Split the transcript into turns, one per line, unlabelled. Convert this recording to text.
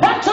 What